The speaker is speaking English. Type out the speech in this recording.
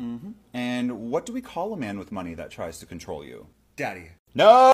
Mm-hmm. And what do we call a man with money that tries to control you? Daddy. No!